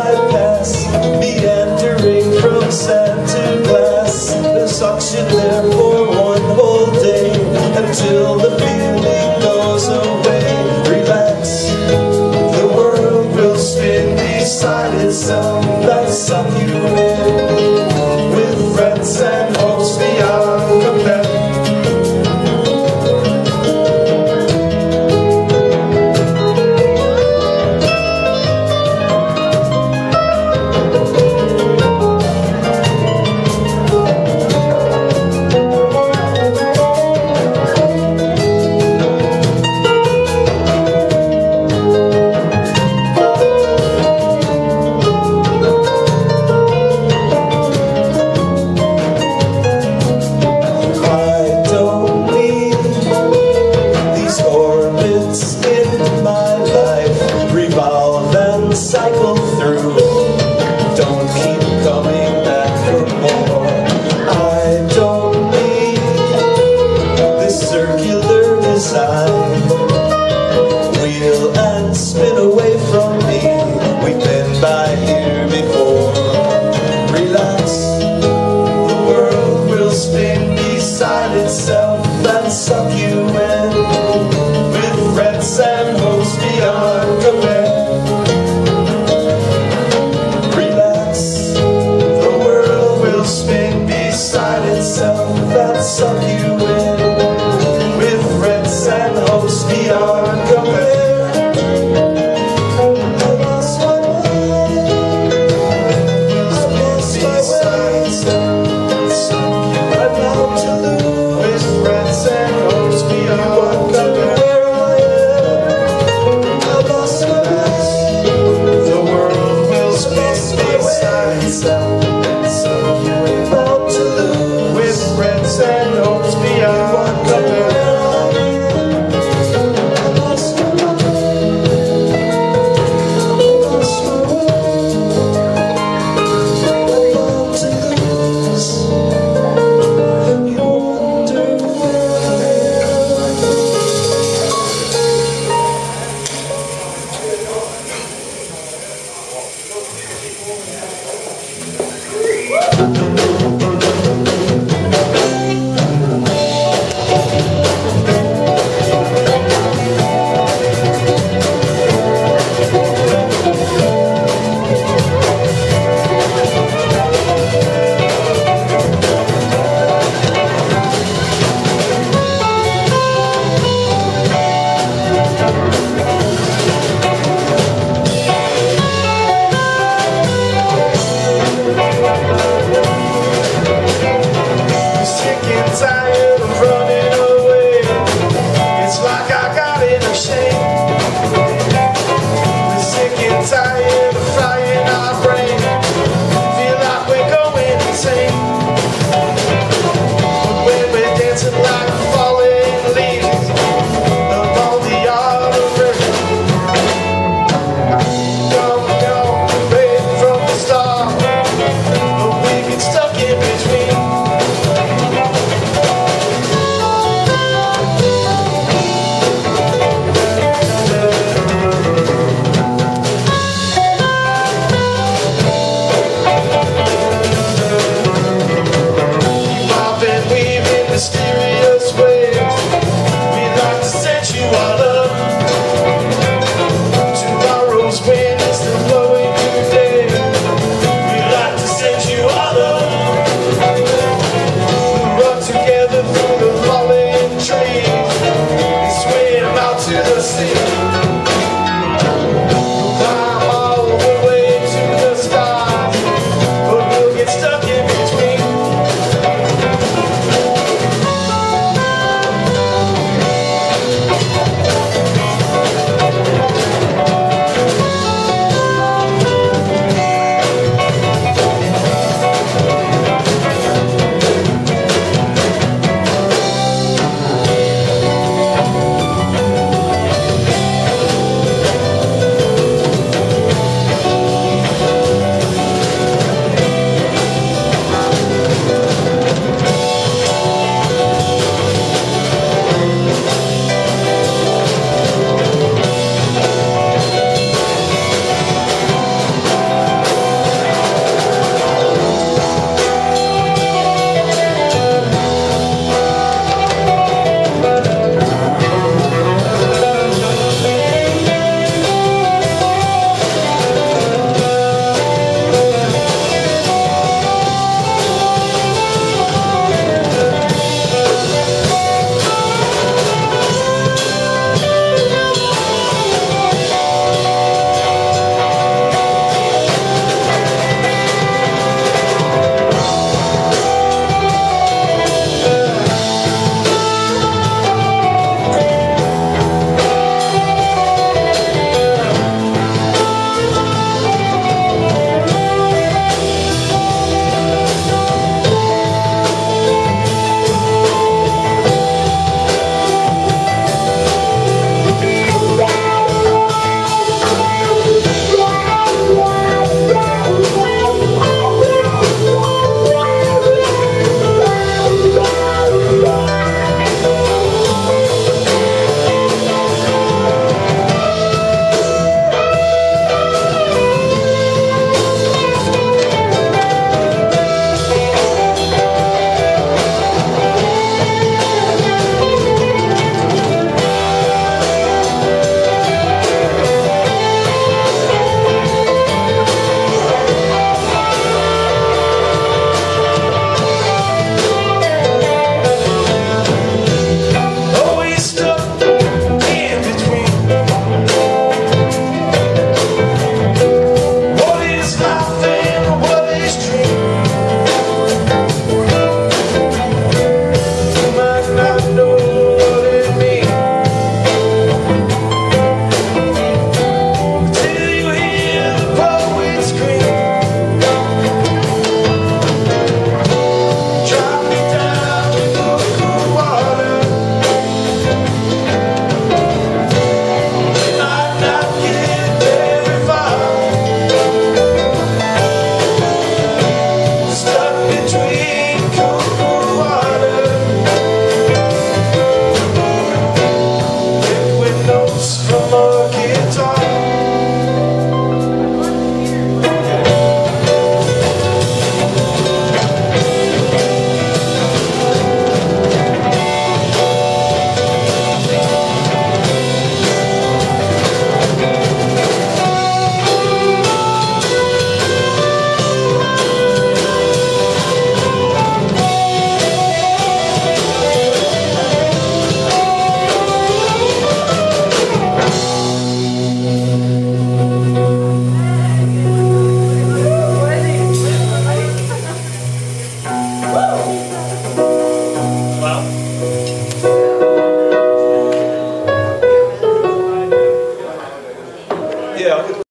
I've had.